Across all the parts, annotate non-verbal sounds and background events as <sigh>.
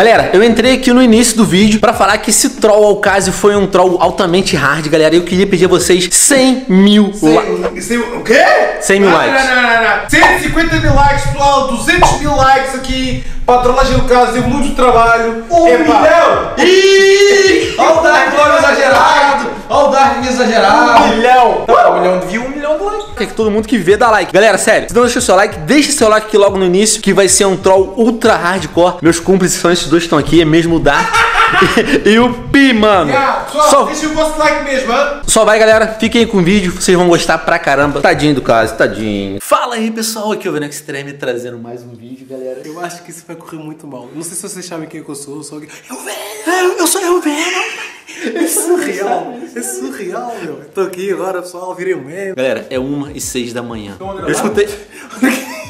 Galera, eu entrei aqui no início do vídeo pra falar que esse troll ao caso foi um troll altamente hard, galera. Eu queria pedir a vocês 100 mil likes. O quê? 100 mil Não, likes. Não, não, não, não. 150 mil likes, pessoal. 200 mil likes aqui. Para a trollagem do caso, deu muito trabalho. Um Epá. milhão! Ih! Olha o Dark exagerado! Olha o Dark exagerado! Um milhão! Não, um milhão de views, um milhão de likes. Quer que todo mundo que vê dá like. Galera, sério, se não deixou seu like, deixa seu like aqui logo no início, que vai ser um troll ultra hardcore. Meus cúmplices são esses dois que estão aqui, é mesmo o Dark <laughs> e, o Pi, mano. Yeah, pessoal, Só, deixa o vosso like mesmo, hã? só vai, galera. Fiquem aí com o vídeo, vocês vão gostar pra caramba. Tadinho do caso, tadinho. Fala aí, pessoal, aqui é o Venom Extreme trazendo mais um vídeo, galera. Eu acho que isso vai correr muito mal. Não sei se vocês sabem quem que eu sou, eu sou alguém. Eu Venom! Eu sou eu Venom! É surreal! <laughs> É surreal, meu! Tô aqui agora, pessoal, virei um meme. Galera, é uma e seis da manhã. Eu escutei. <laughs>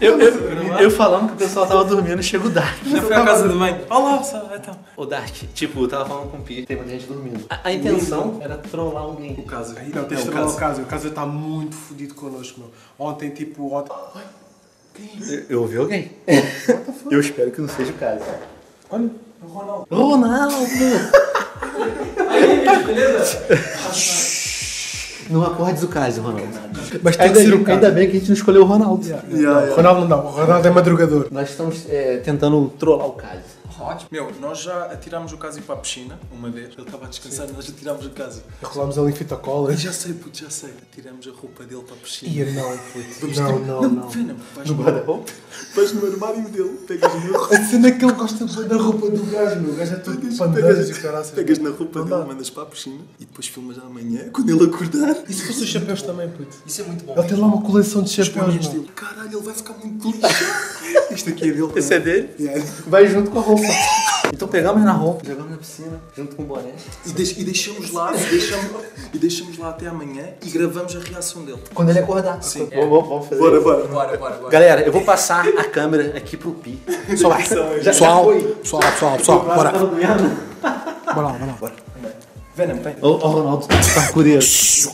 Eu, eu, eu falando que o pessoal tava dormindo, chega o Dark. Já fui à casa de mãe. Olá, só, então. O Dark, tipo, eu tava falando com o Pi, tem muita gente dormindo. A, a intenção era trollar alguém. O caso. Não, tens de falar o caso. O caso está muito fodido connosco, meu. Ontem, tipo, ontem. Eu, eu ouvi alguém. eu espero que não seja o caso. Olha, o Ronaldo. Ronaldo! <laughs> Não acordes o caso, Ronaldo. Mas tem Ainda, que ser o caso. ainda bem que a gente não escolheu o Ronaldo. Ronaldo não, o Ronaldo é madrugador. Nós estamos é, tentando trollar o caso. Ótimo. Meu, nós já atirámos o caso para a piscina uma vez. Ele estava a descansar, nós atirámos o caso. Rolámos ali em fita cola. Já sei, puto, já sei. Atiramos a roupa dele para a piscina. Ia não, puto. Não, ter- não, não. Venom, vais no, vais no armário dele, pegas no A cena é que ele gosta da roupa do gajo, meu. O gajo é tudo pandeiras e caraças. Pegas na roupa Não dele, mandas para a piscina e depois filmas amanhã, quando ele acordar. E se fosse os chapéus também, puto? Isso é muito bom. Ele tem lá uma coleção de chapéus, dele. Caralho, ele vai ficar muito lixado. <laughs> Isto aqui é dele. Esse é dele? Yeah. Vai junto com a roupa. <laughs> Então pegamos na roupa, jogamos na piscina, junto com o boné. E, deix- e deixamos lá, e deixamos, e deixamos lá até amanhã e gravamos a reação dele. Quando ele acordar. Sim. Vamos, vamos fazer Bora, isso. bora. Bora, bora, bora. Galera, eu vou passar a câmera aqui pro Pi. Pessoal, pessoal, pessoal, pessoal, pessoal, bora. Bora lá, bora lá. Venom, vem. Ô, ô, Ronaldo, tá curioso.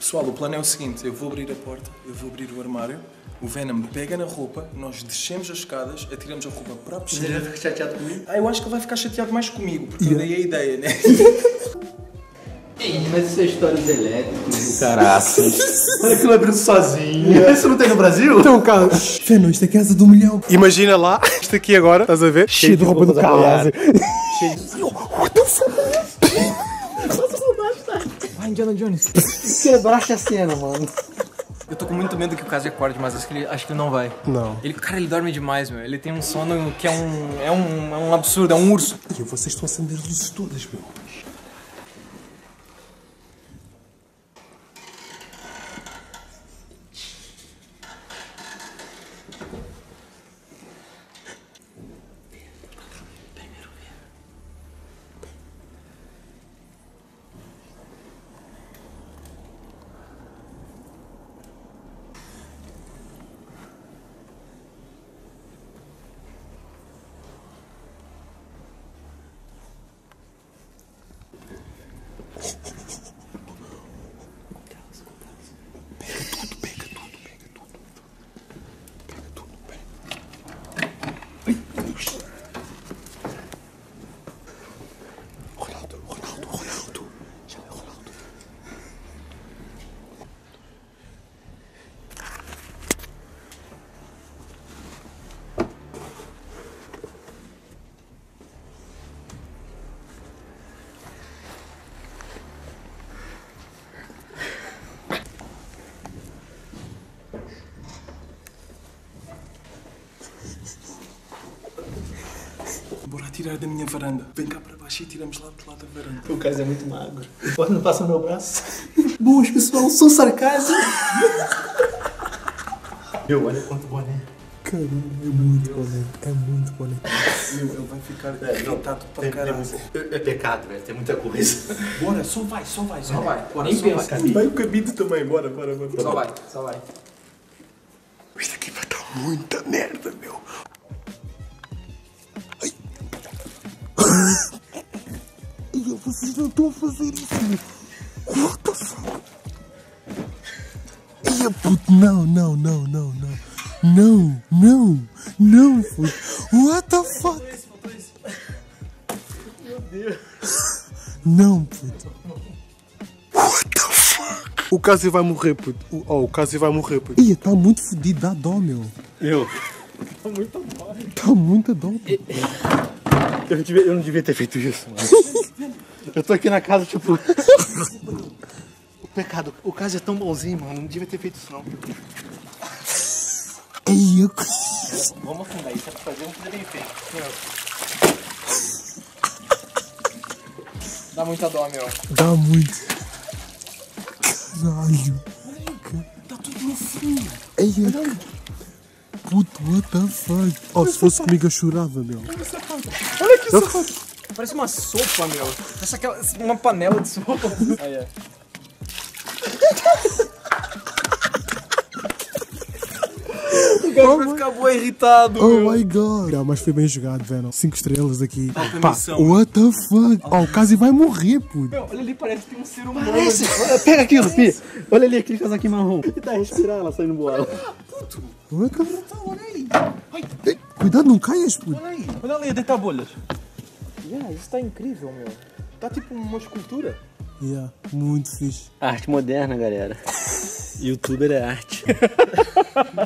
Pessoal, o plano é o seguinte: eu vou abrir a porta, eu vou abrir o armário, o Venom pega na roupa, nós descemos as escadas, atiramos a roupa para a Você piscina. já fica chateado comigo? Ah, eu acho que ele vai ficar chateado mais comigo, porque eu dei a ideia, né? <laughs> Mas isso é história de elétricos do caraças. <laughs> Olha aquilo abrindo sozinho. Isso não tem no Brasil? Então, cara, Feno, isto é casa do milhão. Imagina lá, <laughs> isto aqui agora, estás a ver? Cheio de roupa do carro. Vai, Indiana Jones. Quebraste a cena, mano. Eu tô com muito medo que o caso acorde, mas acho que ele, acho que ele não vai. Não. Ele, cara, ele dorme demais, meu. Ele tem um sono que é um, é um, é um absurdo, é um urso. E vocês estão as luzes todas, meu. Ronaldo, Ronaldo, Ronaldo. Já é Ronaldo. Bora atirar da minha varanda. Vem cá para baixo e tiramos lá do lado da varanda. O caso é muito magro. Pode não passar no meu braço. <laughs> Boas, pessoal, sou sarcasmo. <laughs> Meu, olha quanto boné. Caramba, é muito boné. É muito boné. Meu, ele vai ficar irritado para caralho. É pecado, velho. Tem muita coisa. <laughs> Bora, só vai, só vai, só vai. Nem pensa. Vai o cabido também, bora, bora, bora. Só vai, só vai. Isto aqui vai dar muita merda, meu. Ai, vocês não estão a fazer isso, meu. What the fuck? Ai, puto, não, não, não, não, não. Não, não, não, puto. What the fuck? Não, puto. What the fuck? O Casi vai morrer, puto. O- Oh, o Casi vai morrer, puto. Ih, tá muito fodido, dá dó, meu. Eu. Tá muita dó, puto. Eu não devia, eu não devia ter feito isso, mano. Eu tô aqui na casa, tipo. O pecado. O caso é tão bonzinho, mano. Não devia ter feito isso, não. Ei, eu... Vamos afundar isso, é pra fazer um que bem feito. Dá muita dó, meu. Dá muito. Caralho. Tá tudo no fundo. Ei, eu... Puto, what the fuck? Oh, se fosse comigo eu chorava, meu. Olha que sopa. Parece uma sopa, meu. Parece aquela, uma panela de sopa. Aí é. O cara vai ficar boa irritado. Oh my god. Não, mas foi bem jogado, Venom. Cinco estrelas aqui. Pá, missão. what the fuck? Oh, o Casi vai morrer, puto. Meu, olha ali, parece que tem um ser humano. Pega aquilo, Pi. Olha ali aquele casaquinho marrom. E tá respirando, ela saindo bola. What the fuck? Ei, Cuidado, não caias, puto. Olha ali, deitar bolhas. Yeah, isso tá incrível, meu. Tá tipo uma escultura. Yeah, muito fixe. Arte moderna, galera. <laughs> Youtuber é arte. <laughs>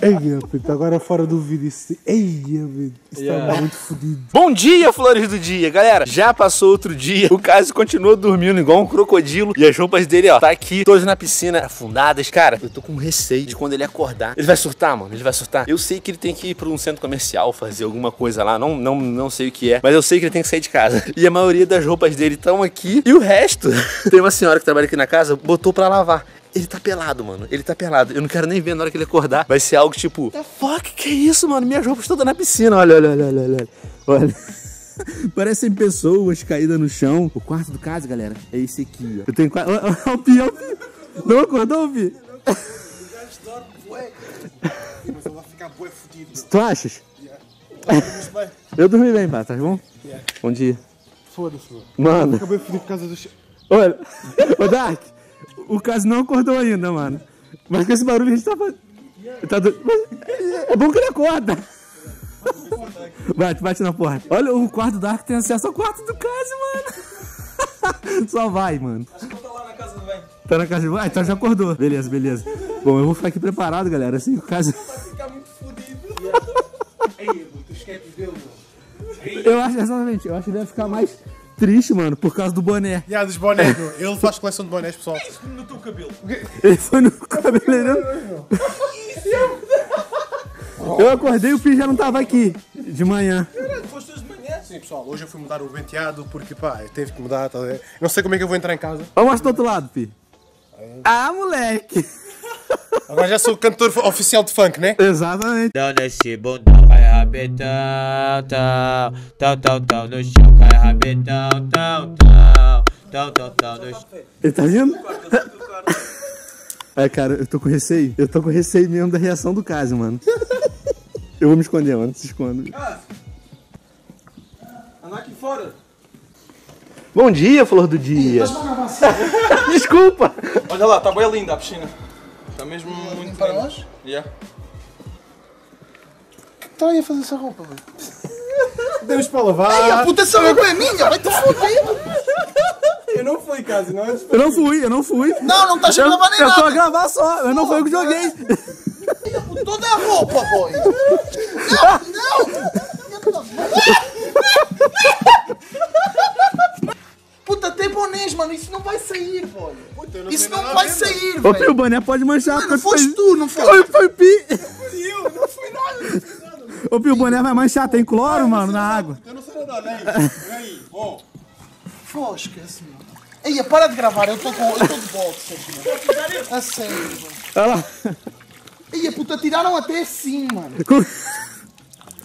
Ei, puto, agora fora do vídeo. Isso, ei, puto, isso Yeah. tá muito fodido. Bom dia, flores do dia, galera. Já passou outro dia. O Caso continuou dormindo igual um crocodilo. E as roupas dele, ó, tá aqui, todas na piscina, afundadas. Cara, eu tô com receio de quando ele acordar. Ele vai surtar, mano. Ele vai surtar. Eu sei que ele tem que ir pra um centro comercial fazer alguma coisa lá. Não, não, não sei o que é. Mas eu sei que ele tem que sair de casa. <laughs> E a maioria das roupas dele estão aqui. E o resto, <laughs> tem uma senhora que trabalha aqui na casa, botou pra lavar. Ele tá pelado, mano. Ele tá pelado. Eu não quero nem ver na hora que ele acordar. Vai ser algo tipo, the fuck, que isso, mano? Minhas roupas todas na piscina. Olha, olha, olha, olha, olha. Olha. Parecem pessoas caídas no chão. O quarto do caso, galera, é esse aqui, ó. Eu tenho quatro. Olha o Pi, olha o Pi. Não acordou, Pi? Tu achas? Eu dormi bem, pá, tá bom? Bom dia. Foda-se, mano. Mano, Acabei fodido por causa do... olha. Ô, Dark, o caso não acordou ainda, mano. Mas com esse barulho a gente tá fazendo. Tá do... É bom que ele acorda. Bate, bate na porta. Olha, o quarto do Dark tem acesso ao quarto do caso, mano. <laughs> Só vai, mano. Acho que tá lá na casa do velho. Tá na casa de. Ah, então já acordou. Beleza, beleza. Bom, eu vou ficar aqui preparado, galera. Assim, o caso. Ficar muito fodido. <laughs> Eu acho, exatamente, eu acho que deve ficar mais triste, mano, por causa do boné. Yeah, dos bonés, meu. Ele faz coleção de bonés, pessoal. No teu cabelo. Ele foi no cabeleireiro. Eu acordei e o Pi já não tava aqui. De manhã. Foste hoje de manhã? Sim, pessoal, hoje eu fui mudar o venteado porque, pá, eu teve que mudar, tá a? Não sei como é que eu vou entrar em casa. Vamos do outro lado, Pi. Ah, moleque! Agora já sou cantor oficial de funk, né? Exatamente. Tão nesse bundão, cai rabetão, tão, tão, tão, tão no chão, cai rabetão, tão, tão, tão, tão, tão no chão. Ele tá vindo? É, cara, eu tô com receio. Eu tô com receio mesmo da reação do caso, mano. Eu vou me esconder, mano. Se esconda. Andar aqui fora. Bom dia, flor do dia. <laughs> Desculpa. Olha lá, tá bem linda a piscina. Está mesmo muito para nós? Yeah. Tá aí a fazer essa roupa, velho. <laughs> Demos para lavar. Puta, essa roupa é minha, vai te foder. Eu não fui, Casa, não é? Eu não fui, eu não fui. Não, não estás a Eu, gravar nem eu tô a nada. gravar só. Eu não fui eu que joguei. Toda a roupa, boy. Não, não. Puta, tem bonés, mano. Isso não vai sair, boy. Isso não vai sair, Ô, Pi, velho. o boné pode manchar. Não porque foste foi- tu, não foi? Foi, foi Pi. eu, não fui nada. Ô, Pi, o boné vai manchar. Tem cloro, mano, na água. Eu não sei nadar, né? Aí, bom. Pô, esquece, mano. Ei, para de gravar, eu tô com. Eu tô de boxe aqui, mano. A sério, mano. Olha lá. Ei, puta, tiraram até assim, mano. Com,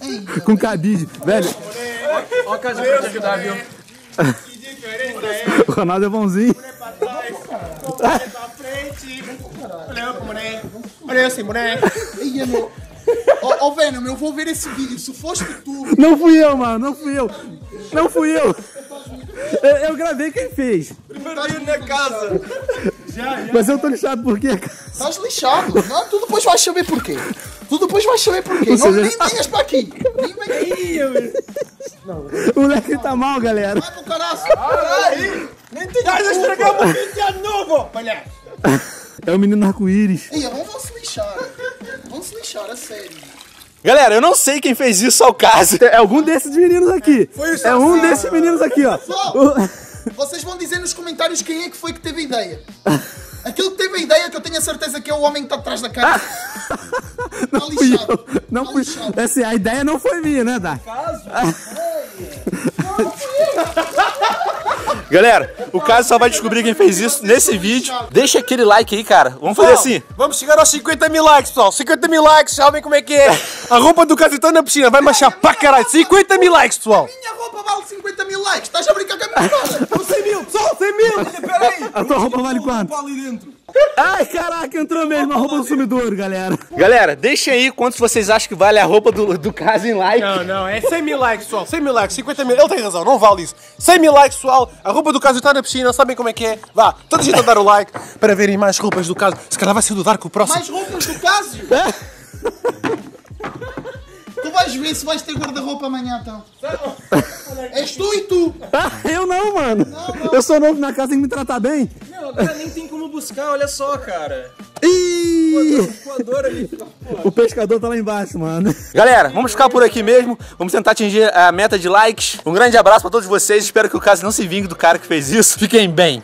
Ei, com cabide. Velho, Ó a casa pra te ajudar, viu? o Ronaldo é bonzinho. Olha assim, boné. ei, meu. Ó, ó, Venom, eu vou ver esse vídeo. Se foste tu. Não fui eu, mano. Não fui eu. Não fui eu. Eu, eu gravei quem fez. Primeiro dia na casa. Mas eu tô lixado por quê? Estás lixado. Não, tu depois vais saber porquê. Tu depois vais saber porquê. Não, nem venhas para aqui. Nem venhas. O moleque tá mal, galera. Vai pro caralho. Nós estragamos o vídeo de novo, palhaço. É o menino arco-íris. Ei, vamos se lixar. É sério. Galera, eu não sei quem fez isso ao caso. É algum desses meninos aqui. É um desses meninos aqui, ó. Pessoal, O- vocês vão dizer nos comentários quem é que foi que teve a ideia. Aquele que teve a ideia, que eu tenho a certeza que é o homem que está atrás da cara. <laughs> Não Tá fui lixado. eu. Não Tá fui. lixado. Assim, a ideia não foi minha, né, Dark? Galera, o caso só vai descobrir quem fez isso nesse vídeo. Deixa aquele like aí, cara. Vamos fazer assim. Vamos chegar aos 50 mil likes, pessoal. 50 mil likes, sabem como é que é? <laughs> A roupa do caso está na piscina, vai marchar para caralho. 50 mil likes, pessoal. Minha roupa vale 50 mil likes. Estás a brincar com a minha <laughs> cara? 100 mil, pessoal, 100 mil. Peraí. <laughs> A tua roupa vale quanto? ali dentro. Ai, caraca, entrou mesmo a roupa do sumidouro, galera. Galera, deixem aí quantos vocês acham que vale a roupa do, do caso em like. Não, não, é 100 mil likes, pessoal. 100 mil likes, 50 mil. Ele tem razão, não vale isso. 100 mil likes, pessoal. A roupa do caso está na piscina, sabem como é que é? Vá, toda a gente a dar o like para verem mais roupas do caso. Se calhar vai ser do Dark o próximo. Mais roupas do Cásio? <laughs> tu vais ver se vais ter guarda-roupa amanhã, então. És tu e tu. Eu não, mano. Eu sou novo na casa, tem que me tratar bem. Meu, agora nem tem como buscar, olha só, cara. Ih! Ali. O pescador tá lá embaixo, mano. Galera, vamos ficar por aqui mesmo. Vamos tentar atingir a meta de likes. Um grande abraço pra todos vocês. Espero que o caso não se vingue do cara que fez isso. Fiquem bem.